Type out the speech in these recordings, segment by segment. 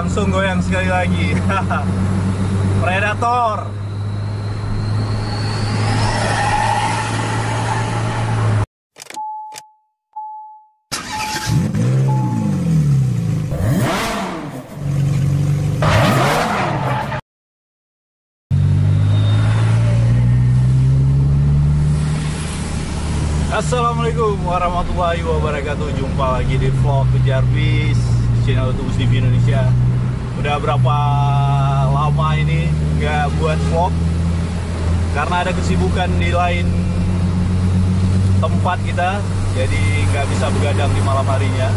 Langsung goyang sekali lagi. Predator. Assalamualaikum warahmatullahi wabarakatuh Jumpa lagi di vlog Kejar Bis Channel Tubus TV Indonesia Udah berapa lama ini nggak buat vlog? Karena ada kesibukan di lain tempat kita Jadi nggak bisa begadang di malam harinya.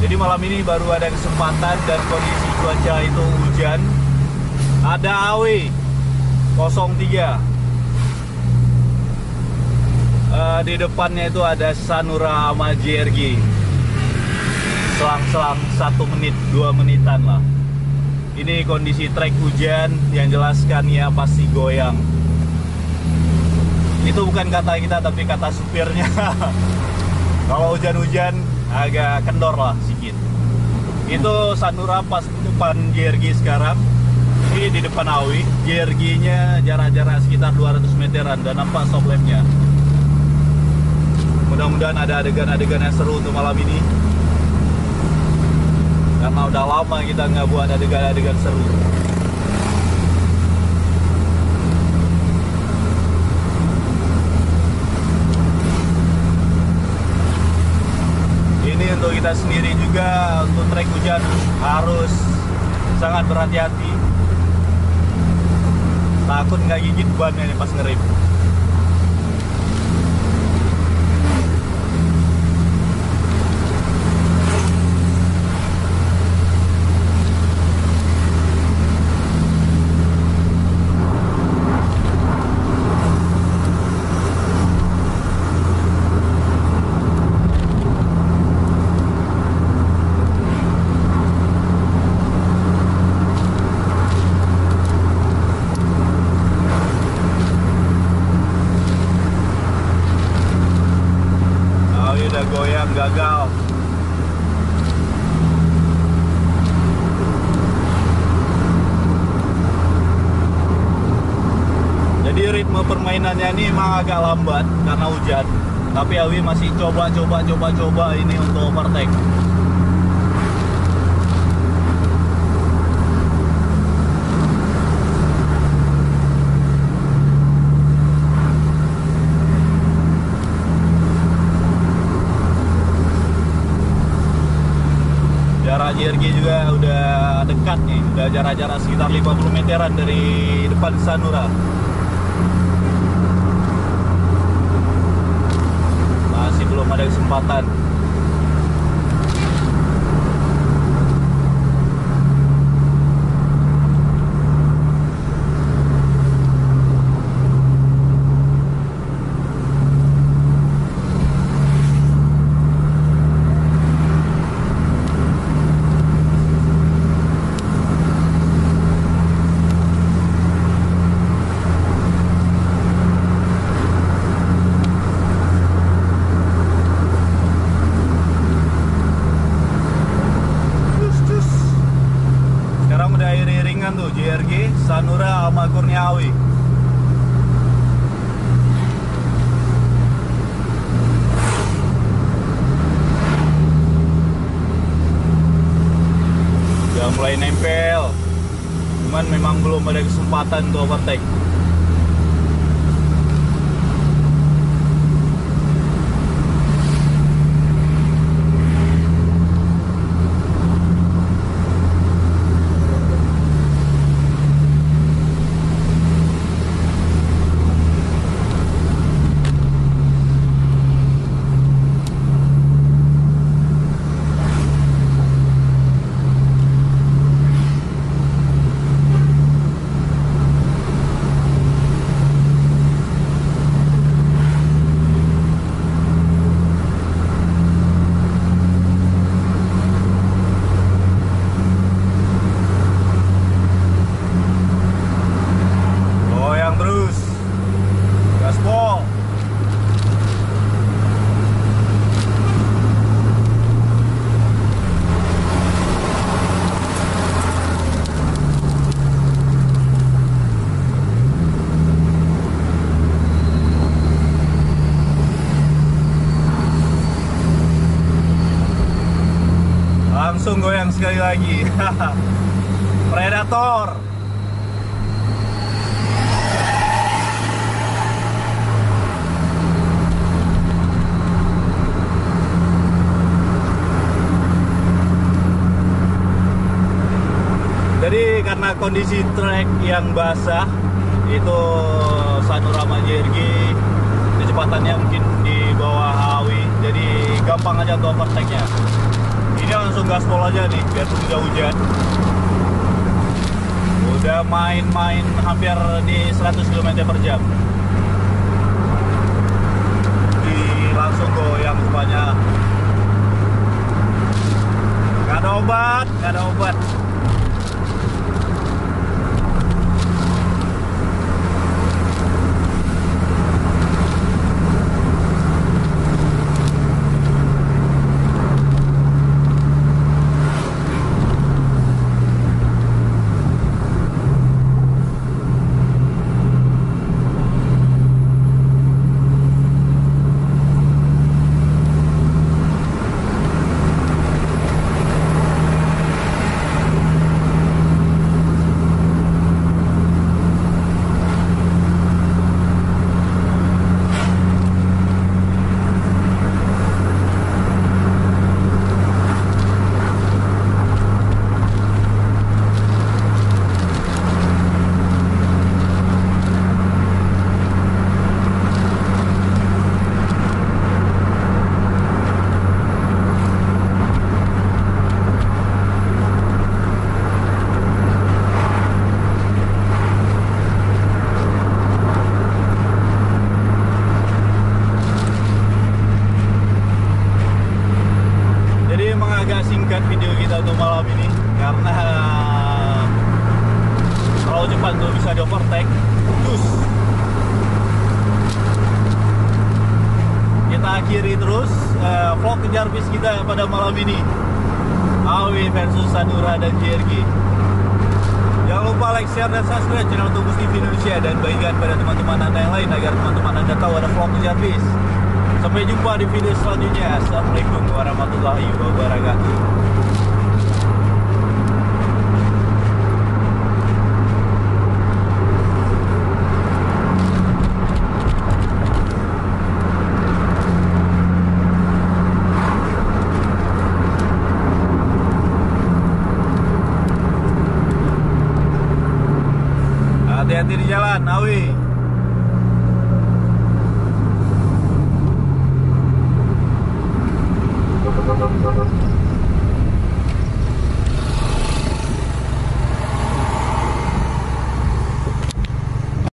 Jadi malam ini baru ada kesempatan dan kondisi cuaca itu hujan. Ada AW 03 Eh, di depannya itu ada Sanura JRG selang-selang satu menit dua menitan lah. Ini kondisi trek hujan yang jelaskan ya pasti goyang. Itu bukan kata kita tapi kata supirnya. Kalau hujan-hujan agak kendor lah sedikit itu Sanura pas depan JRG sekarang. Ini di depan Awi. JRG nya jarak-jarak sekitar 200 meteran dan nampak stop lampnya. Mudah-mudahan ada adegan-adegan yang seru untuk malam ini karena udah lama kita nggak buat adegan-adegan seru. Ini untuk kita sendiri juga untuk trek hujan harus sangat berhati-hati. Takut nggak gigit ban ini pas ngerip Oh, ini goyang gagal. Jadi ritme permainannya ini emang agak lambat karena hujan. Tapi Awi masih coba coba coba coba ini untuk overtake. JRG juga udah dekat nih, udah jarak-jarak sekitar 50 meteran dari depan Sanura. Masih belum ada kesempatan. Cus, cus. Sekarang udah iring-iringan tuh JRG, Sanura sama Kurniawi. Udah mulai nempel. Cuman memang belum ada kesempatan untuk overtake. Goyang sekali lagi. Predator. Jadi karena kondisi trek yang basah itu Sanurama JRG kecepatannya mungkin di bawah Hawi jadi gampang aja untuk overtake-nya. Ini langsung gaspol aja nih biar udah hujan. Udah main-main hampir di 100 km per jam. Di langsung goyang semuanya. Gak ada obat, gak ada obat. Jadi emang agak singkat video kita untuk malam ini karena kalau di overtake. Terus kita akhiri terus eh, vlog kejar bis kita pada malam ini. Awi versus Sanura dan JRG. Jangan lupa like, share, dan subscribe channel Tunggu TV Indonesia dan bagikan pada teman-teman anda yang lain agar teman-teman anda tahu ada vlog kejar bis. Sampai jumpa di video selanjutnya. Assalamualaikum warahmatullahi wabarakatuh. hati-hati di jalan Awi